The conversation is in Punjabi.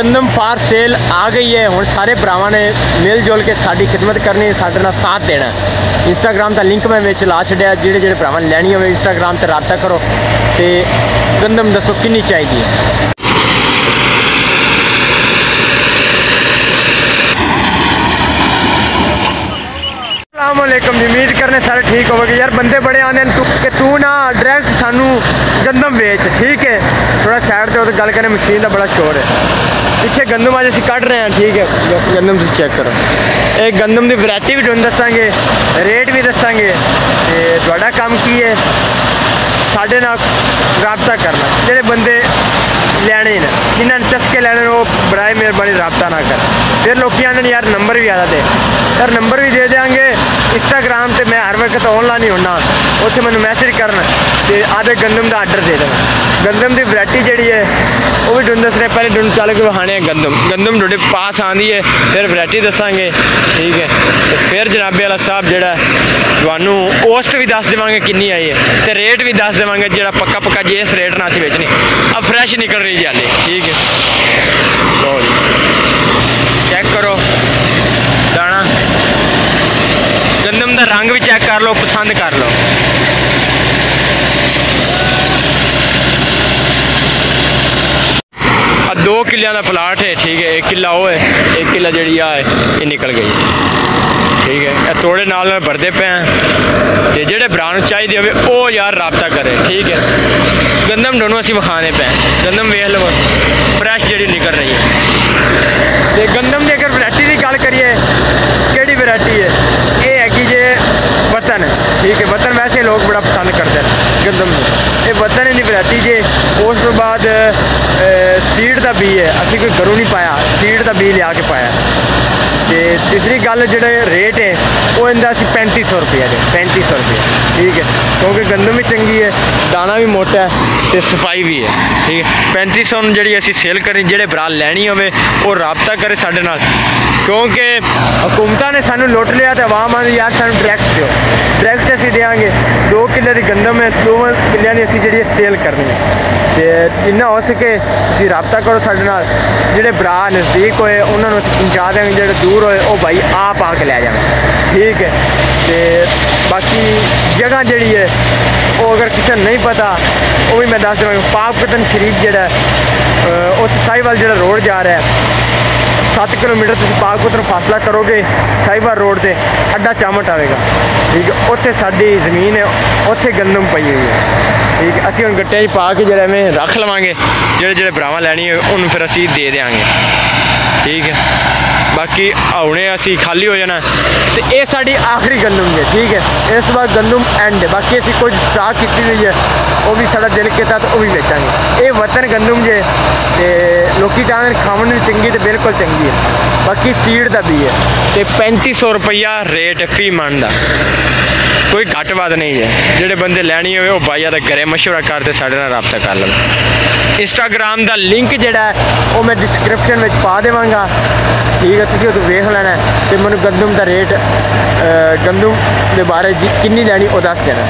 ਗੰਦਮ ਫਾਰ ਸੇਲ ਆ ਗਈ ਹੈ। ਹੁਣ ਸਾਰੇ ਭਰਾਵਾਂ ਨੇ ਮਿਲ ਜੁਲ ਕੇ ਸਾਡੀ ਖਿਦਮਤ ਕਰਨੀ ਹੈ। ਸਾਡੇ ਨਾਲ ਸਾਥ ਦੇਣਾ ਇੰਸਟਾਗ੍ਰam ਦਾ ਲਿੰਕ ਮੈਂ ਵਿੱਚ ਲਾ ਛੱਡਿਆ ਜਿਹੜੇ ਜਿਹੜੇ ਭਰਾਵਾਂ ਨੇ ਲੈਣੀ ਹੋਵੇ ਇੰਸਟਾਗ੍ਰam ਤੇ ਰਾਬਤਾ ਕਰੋ। ਤੇ ਗੰਦਮ ਦੱਸੋ ਕਿੰਨੀ ਚਾਹੀਦੀ ਹੈ। ਅਸਲਾਮੁਅਲੈਕਮ ਜੀ ਉਮੀਦ ਕਰਨੇ ਸਾਰੇ ਠੀਕ ਹੋਵੋਗੇ। ਯਾਰ, ਬੰਦੇ ਬੜੇ ਆਉਂਦੇ ਨੇ, ਤੂੰ ਕਿ ਤੂੰ ਨਾ ਡਾਇਰੈਕਟ ਸਾਨੂੰ ਗੰਦਮ ਵੇਚ, ਠੀਕ ਹੈ? ਥੋੜਾ ਸਾਈਡ ਤੇ ਉਹ ਗੱਲ ਕਰਨੇ ਮਸ਼ੀਨ ਦਾ ਬੜਾ ਸ਼ੋਰ ਹੈ। ਪਿੱਛੇ ਗੰਦਮ ਅੱਜ ਅਸੀਂ ਕੱਢ ਰਹੇ ਹਾਂ, ਠੀਕ ਹੈ? ਗੰਦਮ ਤੁਸੀਂ ਚੈੱਕ ਕਰੋ। ਇਹ ਗੰਦਮ ਦੀ ਵੈਰਾਈਟੀ ਵੀ ਤੁਹਾਨੂੰ ਦੱਸਾਂਗੇ ਰੇਟ ਵੀ ਦੱਸਾਂਗੇ, ਤੇ ਤੁਹਾਡਾ ਕੰਮ ਕੀ ਹੈ? ਸਾਡੇ ਨਾਲ ਰਾਬਤਾ ਕਰਨਾ। ਜਿਹੜੇ ਬੰਦੇ ਲੈਣੇ ਨੇ। ਜਿਨ੍ਹਾਂ ਨੇ ਚਸਕੇ ਲੈਣੇ ਨੇ ਉਹ ਬੜਾਏ ਮਿਹਰਬਾਨੀ ਰਾਬਤਾ ਨਾ ਕਰ। ਫਿਰ ਲੋਕੀ ਆਂਦੇ ਨੇ, ਯਾਰ ਨੰਬਰ ਵੀ ਆਦਾ ਦੇ। ਯਾਰ ਨੰਬਰ ਵੀ ਦੇ ਦਿਆਂਗੇ। ਇੰਸਟਾਗ੍ਰਾਮ ਤੇ ਮੈਂ ਹਰ ਵਕਤ ਆਨਲਾਈਨ ਹੀ ਹੁੰਨਾ ਉੱਥੇ ਮੈਨੂੰ ਮੈਸੇਜ ਕਰਨ ਤੇ ਆਦੇ ਗੰਦਮ ਦਾ ਆਰਡਰ ਦੇ ਦੇਣਾ। ਗੰਦਮ ਦੀ ਵੈਰਾਈਟੀ ਜਿਹੜੀ ਹੈ ਉਹ ਵੀ ਡੂੰਘ ਦੱਸ ਰਹੇ ਪਹਿਲੇ ਤੁਹਾਨੂੰ ਚੱਲ ਕੇ ਆ ਗੰਦਮ। ਗੰਦਮ ਤੁਹਾਡੇ ਪਾਸ ਆਂਦੀ ਹੈ ਫਿਰ ਵੈਰਾਈਟੀ ਦੱਸਾਂਗੇ। ਠੀਕ ਹੈ ਤੇ ਫਿਰ ਜਨਾਬੇ ਵਾਲਾ ਸਾਹਿਬ ਜਿਹੜਾ ਤੁਹਾਨੂੰ ਕੋਸਟ ਵੀ ਦੱਸ ਦੇਵਾਂਗੇ ਕਿੰਨੀ ਆਈ ਹੈ ਤੇ ਰੇਟ ਵੀ ਦੱਸ ਦੇਵਾਂਗੇ ਜਿਹੜਾ ਪੱਕਾ ਪੱਕਾ ਜੇ ਇਸ ਰੇਟ ਨਾਲ ਅਸੀਂ ਵੇਚਣੀ। ਆ ਫਰੈਸ਼ ਨਿਕਲ ਰਹੀ ਜਾਲੇ ਠੀਕ ਹੈ ਲਓ ਜੀ। ਚੈੱਕ ਕਰੋ। ਦਾਣਾ। ਗੰਦਮ ਦਾ ਰੰਗ ਵੀ ਚੈੱਕ ਕਰ ਲਓ, ਪਸੰਦ ਕਰ ਲਓ। ਆ 2 ਕਿੱਲਿਆਂ ਦਾ ਪਲਾਟ ਹੈ, ਠੀਕ ਹੈ 1 ਕਿੱਲਾ ਉਹ ਹੈ 1 ਕਿੱਲਾ ਜਿਹੜੀ ਆ ਹੈ ਇਹ ਨਿਕਲ ਗਈ। ਠੀਕ ਹੈ, ਇਹ ਤੋੜੇ ਨਾਲ ਨਾਲ ਭਰਦੇ ਪਏ ਆ। ਤੇ ਜਿਹੜੇ ਭਰਾ ਨੂੰ ਚਾਹੀਦੇ ਹੋਵੇ, ਉਹ ਯਾਰ ਰਾਬਤਾ ਕਰੇ, ਠੀਕ ਹੈ। ਗੰਦਮ ਦੋਨੋਂ ਅਸੀਂ ਵਿਖਾਣੇ ਪਏ ਗੰਦਮ ਵੇਖ ਲਵੋ ਫਰੈਸ਼ ਜਿਹੜੀ ਨਿਕਲ ਰਹੀ ਹੈ। ਤੇ ਗੰਦਮ ਦੀ ਅਗਰ ਵੈਰਾਈਟੀ ਦੀ ਗੱਲ ਕਰੀਏ, ਕਿਹੜੀ ਵੈਰਾਈਟੀ ਹੈ? ਇਹ ਹੈਗੀ ਜੇ ਵਤਨ, ਠੀਕ ਹੈ, ਵਤਨ ਵੈਸੇ ਲੋਕ ਬੜਾ ਪਸੰਦ ਗੰਦਮ ਇਹ ਵਤਨ ਦੀ ਵੈਰਾਈਟੀ ਜੇ, ਉਸ ਤੋਂ ਬਾਅਦ ਸੀਡ ਦਾ ਬੀ ਹੈ। ਅਸੀਂ ਕੋਈ ਘਰੋਂ ਨਹੀਂ ਪਾਇਆ। ਸੀਡ ਦਾ ਬੀ ਲਿਆ ਕੇ ਪਾਇਆ। ਤੇ ਤੀਸਰੀ ਗੱਲ ਜਿਹੜਾ ਰੇਟ ਹੈ, ਉਹ ਇਹਦਾ ਅਸੀਂ 3500 ਰੁਪਏ ਦੇ। 3500 ਰੁਪਏ ਠੀਕ ਹੈ। ਕਿਉਂਕਿ ਗੰਦਮ ਵੀ ਚੰਗੀ ਹੈ, ਦਾਣਾ ਵੀ ਮੋਟਾ ਹੈ ਤੇ ਸਫ਼ਾਈ ਵੀ ਹੈ। ਠੀਕ ਹੈ। 3500 ਨੂੰ ਜਿਹੜੀ ਅਸੀਂ ਸੇਲ ਕਰੀ, ਜਿਹੜੇ ਬਰਾ ਲੈਣੀ ਹੋਵੇ, ਉਹ ਰਾਬਤਾ ਕਰੇ ਸਾਡੇ ਨਾਲ। ਕਿਉਂਕਿ ਹਕੂਮਤਾਂ ਨੇ ਸਾਨੂੰ ਲੁੱਟ ਲਿਆ ਤੇ ਆਵਾਮ ਆ ਯਾਰ, ਸਾਨੂੰ ਡਾਇਰੈਕਟ ਦਿਓ। ਡਾਇਰੈਕਟ ਅਸੀਂ ਦੇਵਾਂਗੇ 2 ਕਿੱਲੇ ਦੀ ਗੰਦਮ ਹੈ 2 ਕਿੱਲਿਆਂ ਦੀ ਅਸੀਂ ਜਿਹੜੀ ਸੇਲ ਕਰਨੀ ਹੈ। ਤੇ ਜਿੰਨਾ ਹੋ ਸਕੇ ਤੁਸੀਂ ਰਾਬਤਾ ਕਰੋ ਸਾਡੇ ਨਾਲ। ਜਿਹੜੇ ਭਰਾ ਨਜ਼ਦੀਕ ਹੋਏ ਉਹਨਾਂ ਨੂੰ ਅਸੀਂ ਪਹੁੰਚਾ ਦੇਵਾਂਗੇ ਜਿਹੜੇ ਦੂਰ ਹੋਏ ਉਹ ਭਾਈ ਆਪ ਆ ਕੇ ਲੈ ਜਾਵੇ ਠੀਕ ਹੈ। ਤੇ ਬਾਕੀ ਜਗ੍ਹਾ ਜਿਹੜੀ ਹੈ ਉਹ ਅਗਰ ਕਿਸੇ ਨੂੰ ਨਹੀਂ ਪਤਾ ਉਹ ਵੀ ਮੈਂ ਦੱਸ ਦੇਵਾਂਗਾ। ਪਾਕ ਪਤਨ ਸ਼ਰੀਫ ਜਿਹੜਾ ਹੈ, ਅਹ, ਉੱਥੇ ਸਾਈਵਾਲ ਜਿਹੜਾ ਰੋਡ ਜਾ ਰਿਹਾ ਹੈ 7 ਕਿਲੋਮੀਟਰ ਤੁਸੀਂ ਪਾਕਪੁੱਤਰ ਫਾਸਲਾ ਕਰੋਗੇ ਸਾਈਬਰ ਰੋਡ ਤੇ, ਅੱਡਾ ਚਾਮਟ ਆਵੇਗਾ। ਠੀਕ ਹੈ, ਉੱਥੇ ਸਾਡੀ ਜ਼ਮੀਨ ਹੈ, ਉੱਥੇ ਗੰਦਮ ਪਈ ਹੋਈ ਹੈ। ਠੀਕ ਹੈ, ਅਸੀਂ ਹੁਣ ਗੱਟਿਆਂ 'ਚ ਪਾ ਕੇ ਜਿਹੜਾ ਐਵੇਂ ਰੱਖ ਲਵਾਂਗੇ, ਜਿਹੜੇ ਜਿਹੜੇ ਭਰਾਵਾਂ ਲੈਣੀ ਹੋਏ ਉਹਨੂੰ ਫਿਰ ਅਸੀਂ ਦੇ ਦੇਵਾਂਗੇ ਠੀਕ ਹੈ, ਬਾਕੀ ਆਉਣੇ ਅਸੀਂ ਖਾਲੀ ਹੋ ਜਾਣਾ। ਤੇ ਇਹ ਸਾਡੀ ਆਖਰੀ ਗੰਦਮ ਹੈ ਠੀਕ ਹੈ। ਇਸ ਤੋਂ ਬਾਅਦ ਗੰਦਮ ਐਂਡ ਹੈ ਬਾਕੀ ਅਸੀਂ ਕੁਝ ਸਟਾਕ ਕੀਤੀ ਹੋਈ ਹੈ, ਉਹ ਵੀ ਸਾਡਾ ਦਿਲ ਕੀਤਾ ਤਾਂ ਉਹ ਵੀ ਵੇਚਾਂਗੇ। ਇਹ ਵਤਨ ਗੰਦਮ ਜੇ ਤੇ ਲੋਕੀ ਚਾਹੁੰਦੇ ਨੇ ਖਾਣ ਨੂੰ ਵੀ ਚੰਗੀ ਤੇ ਬਿਲਕੁਲ ਚੰਗੀ ਹੈ। ਬਾਕੀ ਸੀਡ ਦਾ ਵੀ ਹੈ। ਤੇ 3500 ਰੁਪਈਆ ਰੇਟ ਫੀ ਮਣ ਦਾ ਕੋਈ ਘੱਟ ਵੱਧ ਨਹੀਂ ਹੈ। ਜਿਹੜੇ ਬੰਦੇ ਲੈਣੀ ਹੋਵੇ, ਉਹ ਬਾਈਆ ਦਾ ਘਰੇ ਮਸ਼ਵਰਾ ਕਰਦੇ ਸਾਡੇ ਨਾਲ ਰਾਬਤਾ ਕਰ ਲੈਣ। ਇੰਸਟਾਗ੍ਰam ਦਾ ਲਿੰਕ ਜਿਹੜਾ ਹੈ, ਉਹ ਮੈਂ ਡਿਸਕ੍ਰਿਪਸ਼ਨ ਵਿੱਚ ਪਾ ਦੇਵਾਂਗਾ। ਠੀਕ ਹੈ, ਤੁਸੀਂ ਉਹ ਤੋਂ ਵੇਖ ਲੈਣਾ ਹੈ ਤੇ ਮੈਨੂੰ ਗੰਦਮ ਦਾ ਰੇਟ ਗੰਦਮ ਦੇ ਬਾਰੇ ਕਿੰਨੀ ਲੈਣੀ ਉਹ ਦੱਸ ਦੇਣਾ।